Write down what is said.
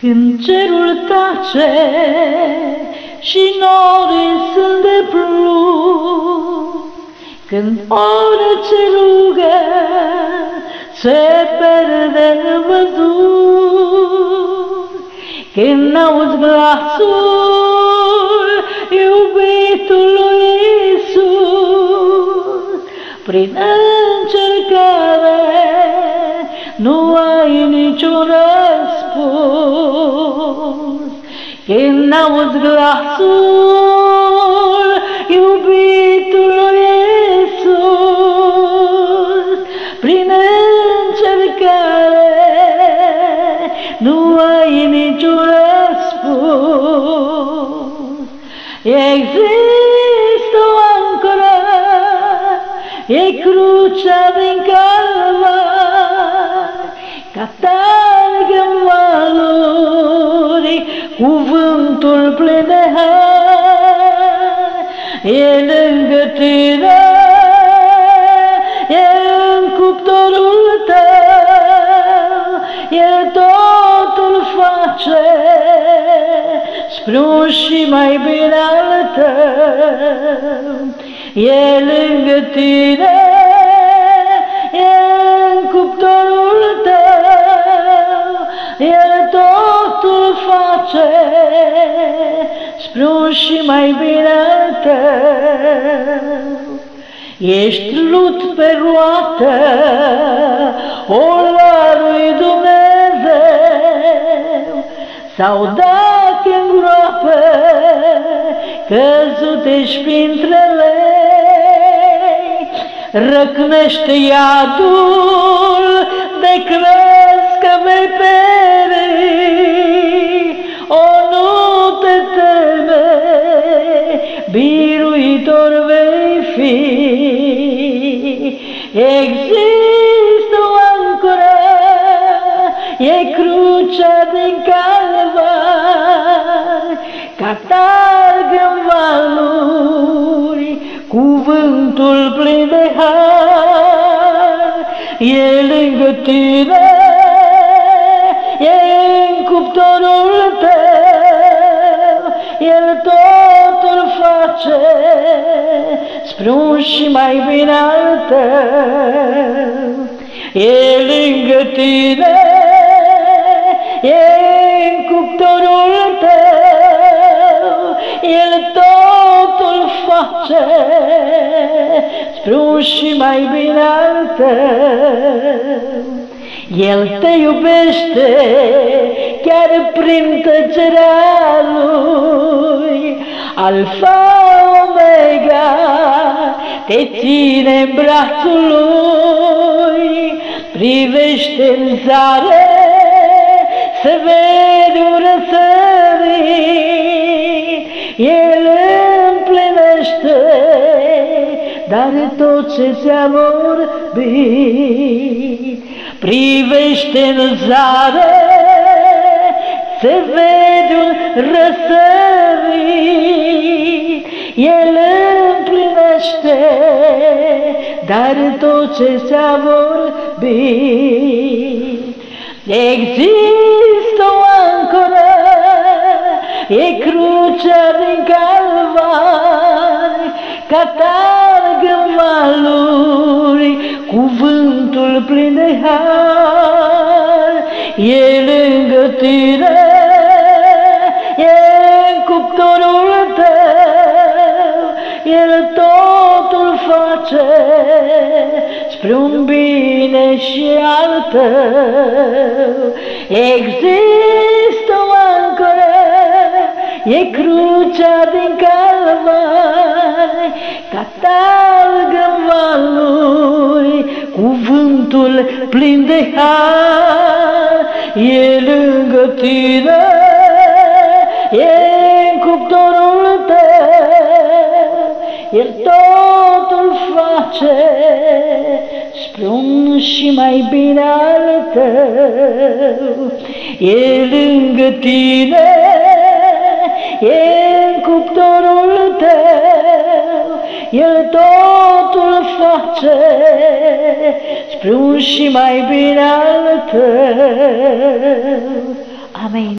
Când cerul tace și norii sunt de plus, Când orice rugă se perde în văzut, Când auzi glasul iubitului Iisus, prin încercare răspuns. Când auzi glasul iubitului Iisus, prin încercare nu ai niciun răspuns. Există o ancoră, e crucea din calvar, catargă valuri, cuvântul plin de har, e lângă tine, e în cuptorul tău, el totul face spre un și mai bine al tău, e lângă tine, face spre un și mai bine al tău. Ești lut pe roată, o lui Dumnezeu, sau dacă în groapă căzut ești printre lei, răcnește iadul fi. Există o ancoră, e crucea din calvar, catarg în valuri, cuvântul plin de har, e lângă tine, e în cuptorul tău, el totul face spre un și mai bine al tău. E lângă tine, e în cuptorul tău, el totul face spre un și mai bine al tău. El te iubește chiar prin tăcerea lui, Alfa Omega te ține în brațul lui, privește în zare, se vede un răsărit, El împlinește, dar tot ce ți-a vorbit. Privește în zare, se vede un răsărit, El împlinește, dar tot ce ți-a vorbit. Există o ancoră, e crucea din calvar, catarg în valuri, cuvântul plin de har, e lângă tine, e în cuptorul tău, el totul face spre un bine și al tău. Există o ancoră, e crucea din calvar, catarg în valuri, cuvântul plin de har, e lângă tine, e el totul face spre un și mai bine al tău, e lângă tine, e în cuptorul tău, el totul face spre un și mai bine al tău. Amin.